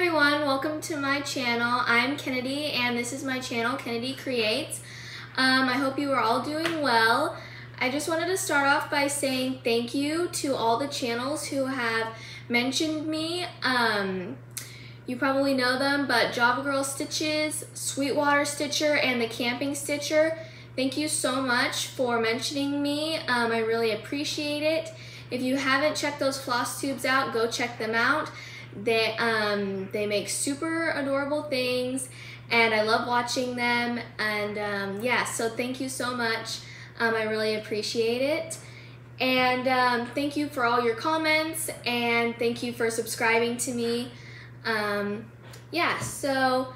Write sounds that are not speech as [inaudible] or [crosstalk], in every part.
everyone, welcome to my channel. I'm Kennedie and this is my channel, Kennedie Creates. Um, I hope you are all doing well. I just wanted to start off by saying thank you to all the channels who have mentioned me. Um, you probably know them, but Java Girl Stitches, Sweetwater Stitcher, and the Camping Stitcher. Thank you so much for mentioning me. Um, I really appreciate it. If you haven't checked those floss tubes out, go check them out. They, um, they make super adorable things and I love watching them. And um, yeah, so thank you so much. Um, I really appreciate it. And um, thank you for all your comments and thank you for subscribing to me. Um, yeah, so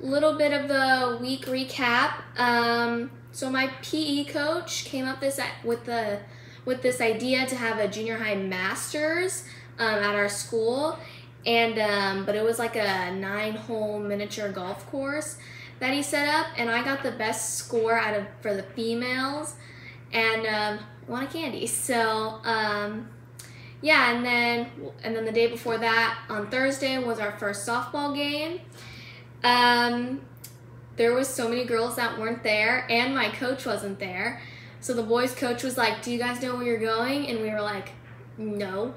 little bit of the week recap. Um, so my PE coach came up this with the with this idea to have a junior high masters um, at our school, and um, but it was like a nine hole miniature golf course that he set up and I got the best score out of for the females and um, won a candy. So um, yeah and then and then the day before that on Thursday was our first softball game. Um, there was so many girls that weren't there and my coach wasn't there. So the boys coach was like do you guys know where you're going? And we were like no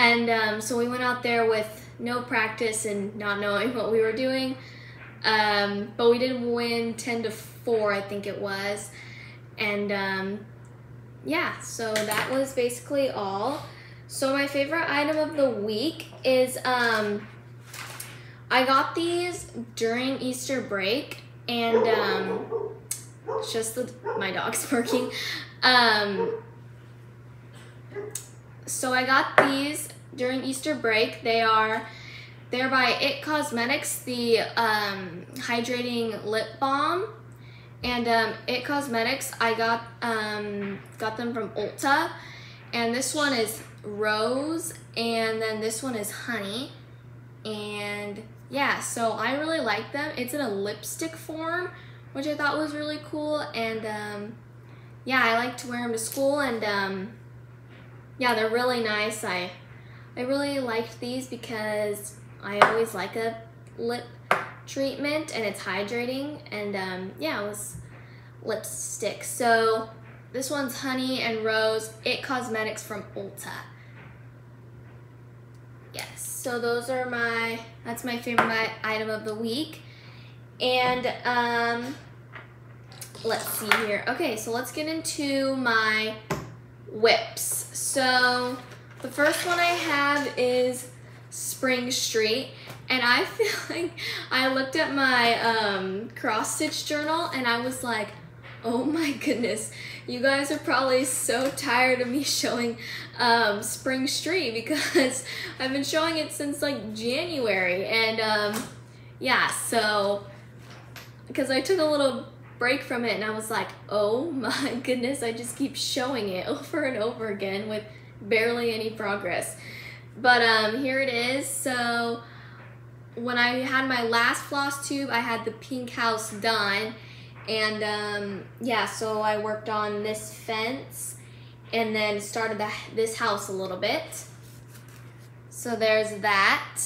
and um, so we went out there with no practice and not knowing [laughs] what we were doing. Um, but we did win 10 to 4, I think it was. And um, yeah, so that was basically all. So my favorite item of the week is um, I got these during Easter break and um, just the, my dog's [laughs] barking. So I got these during Easter break. They are they're by It Cosmetics, the um, hydrating lip balm. And um, It Cosmetics, I got um, got them from Ulta. And this one is rose, and then this one is honey. And yeah, so I really like them. It's in a lipstick form, which I thought was really cool. And um, yeah, I like to wear them to school. And um, yeah, they're really nice. I I really liked these because I always like a lip treatment and it's hydrating and um, yeah, it was lipstick. So this one's Honey and Rose, It Cosmetics from Ulta. Yes, so those are my, that's my favorite item of the week. And um, let's see here. Okay, so let's get into my WIPs. So the first one I have is Spring Street. And I [laughs] feel like I looked at my um, cross stitch journal and I was like, oh my goodness, you guys are probably so tired of me [laughs] showing um, Spring Street [laughs] because I've been showing it since like January. And um, yeah, so because I took a little break from it and I was like, oh [laughs] my goodness, I just keep showing it over and over again with barely any progress. But um, here it is. So when I had my last floss tube, I had the pink house done. And um, yeah, so I worked on this fence and then started the, this house a little bit. So there's that.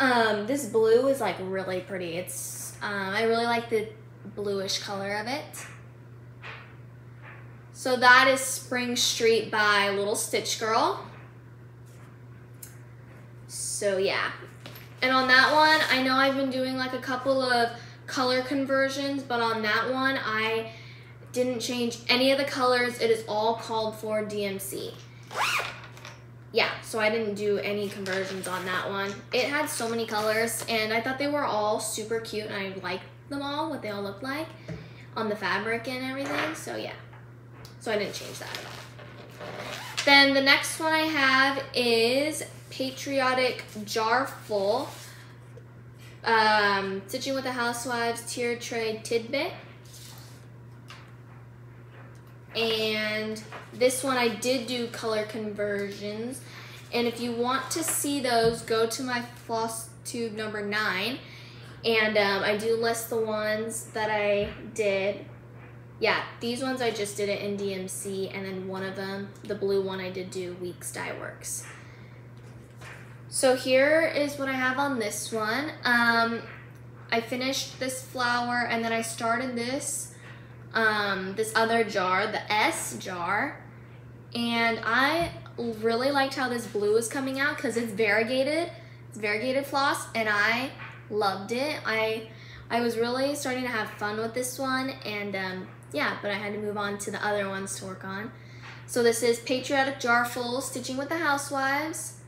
Um, this blue is like really pretty. It's, um, I really like the bluish color of it. So that is Spring Street by Little Stitch Girl. So yeah. And on that one, I know I've been doing like a couple of color conversions, but on that one, I didn't change any of the colors. It is all called for DMC. Yeah, so I didn't do any conversions on that one. It had so many colors, and I thought they were all super cute, and I liked them all, what they all looked like on the fabric and everything, so yeah. So I didn't change that at all. Then the next one I have is Patriotic Jar Full. Um, Stitching with the Housewives Tier Tray Tidbit. And this one I did do color conversions. And if you want to see those, go to my floss tube number nine. And um, I do list the ones that I did yeah, these ones I just did it in DMC, and then one of them, the blue one, I did do Weeks Dye Works. So here is what I have on this one. Um, I finished this flower and then I started this, um, this other jar, the S jar. And I really liked how this blue is coming out because it's variegated. It's variegated floss and I loved it. I I was really starting to have fun with this one and um, yeah, but I had to move on to the other ones to work on. So this is Patriotic Jarful Stitching with the Housewives.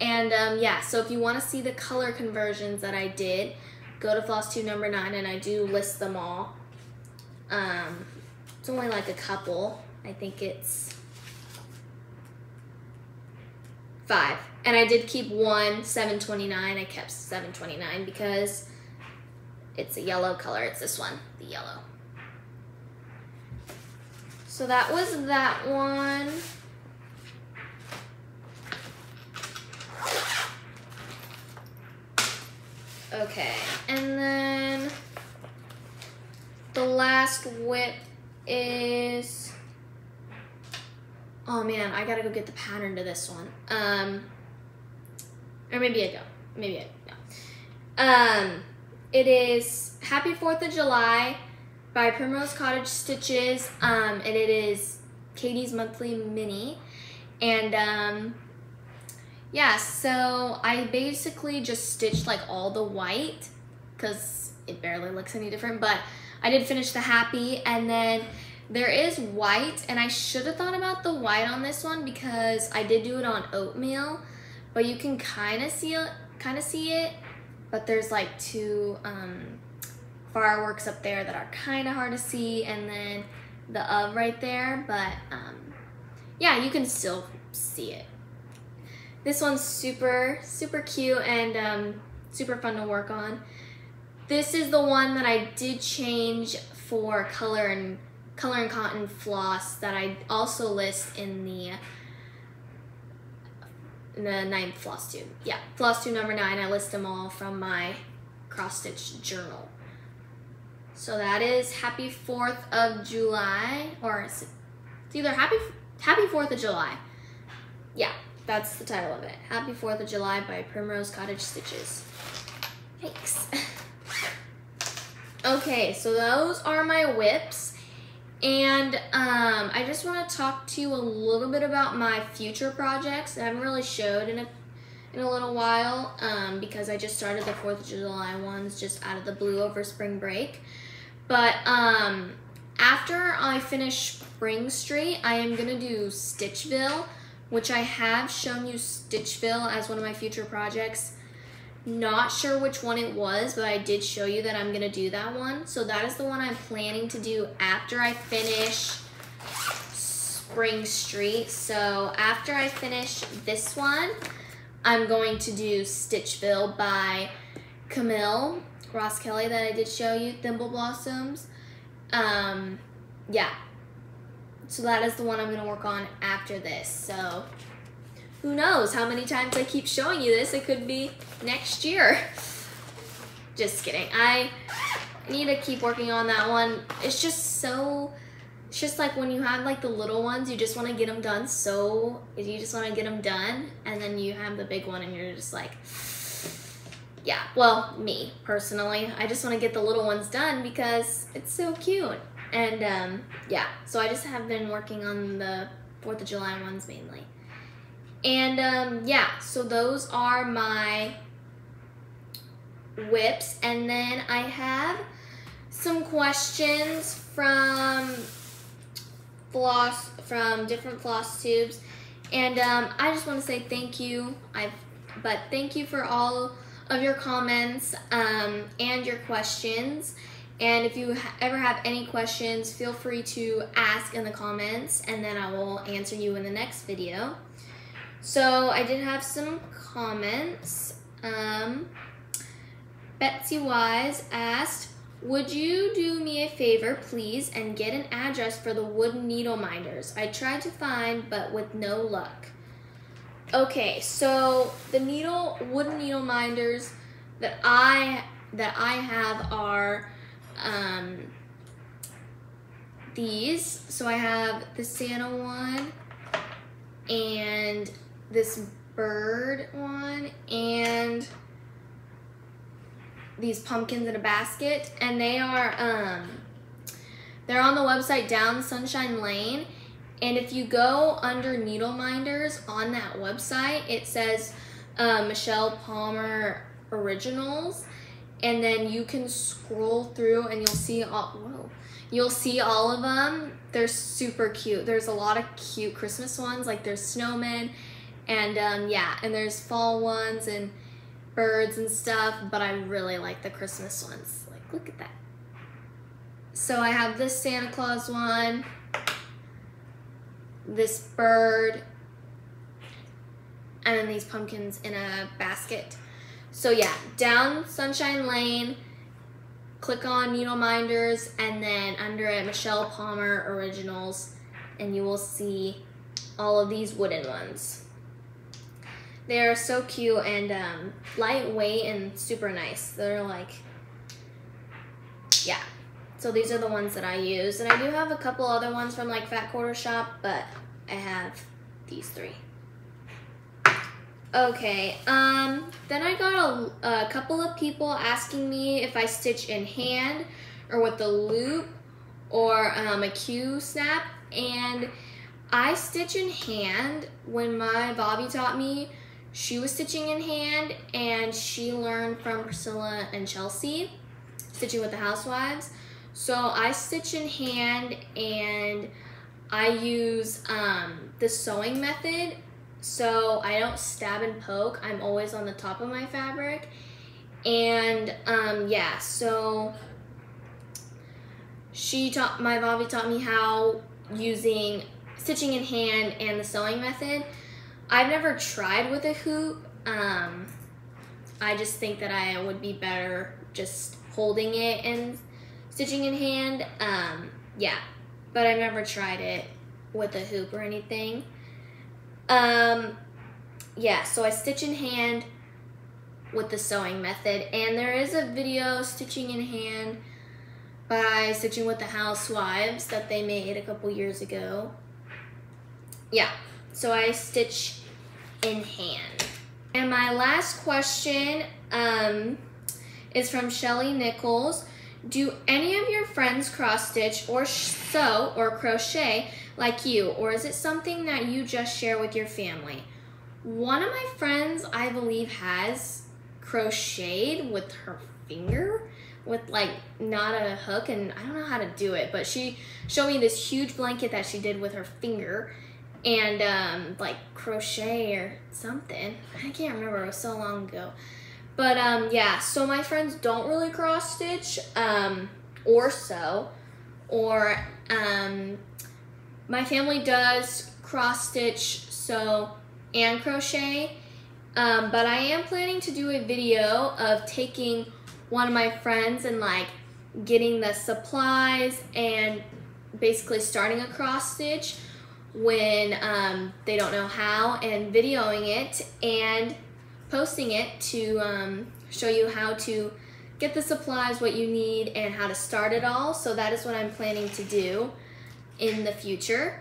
And um, yeah, so if you want to see the color conversions that I did, go to floss tube number nine and I do list them all. Um, it's only like a couple. I think it's five. And I did keep one 729. I kept 729 because it's a yellow color. It's this one, the yellow. So that was that one. Okay, and then the last WIP is, oh man, I gotta go get the pattern to this one. Um, or maybe I don't, maybe I don't. Um, it is Happy 4th of July by Primrose Cottage Stitches, um, and it is Katie's Monthly Mini. And um, yeah, so I basically just stitched like all the white because it barely looks any different, but I did finish the happy and then there is white and I should have thought about the white on this one because I did do it on oatmeal, but you can kind of see it, kind of see it, but there's like two um, fireworks up there that are kind of hard to see and then the of right there, but um, yeah, you can still see it. This one's super, super cute and um, super fun to work on. This is the one that I did change for color and color and cotton floss that I also list in the in the ninth floss tube. Yeah, floss tube number nine. I list them all from my cross stitch journal. So that is Happy 4th of July, or it's either Happy Happy 4th of July. Yeah, that's the title of it. Happy 4th of July by Primrose Cottage Stitches. Thanks. [laughs] okay, so those are my WIPs. And um, I just want to talk to you a little bit about my future projects. that I haven't really showed in a, in a little while um, because I just started the 4th of July ones just out of the blue over spring break. But um, after I finish Spring Street, I am going to do Stitchville which I have shown you Stitchville as one of my future projects. Not sure which one it was, but I did show you that I'm gonna do that one. So that is the one I'm planning to do after I finish Spring Street. So after I finish this one, I'm going to do Stitchville by Camille Roskelley that I did show you, Thimble Blossoms. Um, yeah, so that is the one I'm gonna work on after this. So who knows how many times I keep showing you this? It could be next year. Just kidding. I need to keep working on that one. It's just so, it's just like when you have like the little ones, you just want to get them done. So you just want to get them done. And then you have the big one and you're just like, yeah, well, me personally, I just want to get the little ones done because it's so cute. And um, yeah, so I just have been working on the 4th of July ones mainly. And um, yeah, so those are my WIPs. And then I have some questions from floss, from different floss tubes. And um, I just want to say thank you. I've, but thank you for all of your comments um, and your questions. And if you ever have any questions, feel free to ask in the comments and then I will answer you in the next video. So I did have some comments. Um, Betsy Wise asked, would you do me a favor, please, and get an address for the wooden needle minders? I tried to find, but with no luck. Okay, so the needle wooden needle minders that I that I have are um, these. So I have the Santa one and this bird one and these pumpkins in a basket and they are um they're on the website down sunshine lane and if you go under needle minders on that website it says uh, michelle palmer originals and then you can scroll through and you'll see all whoa you'll see all of them they're super cute. There's a lot of cute christmas ones like there's snowmen and um, yeah and there's fall ones and birds and stuff, but I really like the Christmas ones. Like, look at that. So I have this Santa Claus one, this bird, and then these pumpkins in a basket. So yeah, down Sunshine Lane, click on Needle Minders, and then under it, Michelle Palmer Originals, and you will see all of these wooden ones. They are so cute and um, lightweight and super nice. They're like, yeah. So these are the ones that I use. And I do have a couple other ones from like Fat Quarter Shop, but I have these three. Okay, um, then I got a, a couple of people asking me if I stitch in hand or with the loop or um, a Q-snap. And I stitch in hand when my Bobby taught me she was stitching in hand and she learned from Priscilla and Chelsea, stitching with the housewives. So I stitch in hand and I use um, the sewing method. So I don't stab and poke. I'm always on the top of my fabric. And um, yeah, so she taught, my Bobby taught me how using stitching in hand and the sewing method. I've never tried with a hoop. Um, I just think that I would be better just holding it and stitching in hand. Um, yeah, but I've never tried it with a hoop or anything. Um, yeah, so I stitch in hand with the sewing method. And there is a video stitching in hand by Stitching with the Housewives that they made a couple years ago. Yeah, so I stitch in hand. And my last question um, is from Shelly Nichols. Do any of your friends cross stitch or sew or crochet like you, or is it something that you just share with your family? One of my friends, I believe, has crocheted with her finger with like not a hook and I don't know how to do it, but she showed me this huge blanket that she did with her finger and um, like crochet or something. I can't remember, it was so long ago. But um, yeah, so my friends don't really cross stitch um, or sew, or um, my family does cross stitch, sew, and crochet. Um, but I am planning to do a video of taking one of my friends and like getting the supplies and basically starting a cross stitch when um, they don't know how and videoing it and posting it to um, show you how to get the supplies, what you need, and how to start it all. So that is what I'm planning to do in the future.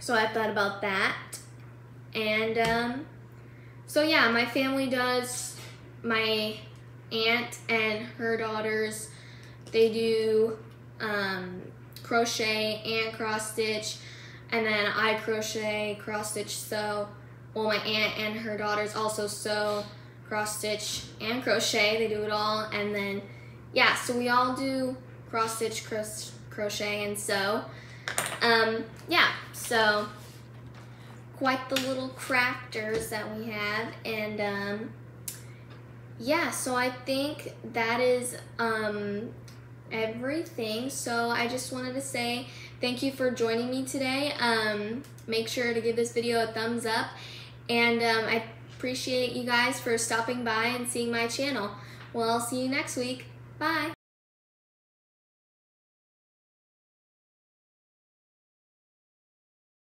So I thought about that. And um, so yeah, my family does, my aunt and her daughters, they do um, crochet and cross stitch and then I crochet, cross stitch, sew. Well, my aunt and her daughters also sew, cross stitch, and crochet. They do it all. And then, yeah, so we all do cross stitch, cross, crochet, and sew. Um, yeah, so quite the little crafters that we have. And um, yeah, so I think that is um, everything. So I just wanted to say thank you for joining me today. Um, make sure to give this video a thumbs up. And um, I appreciate you guys for stopping by and seeing my channel. Well, I'll see you next week. Bye.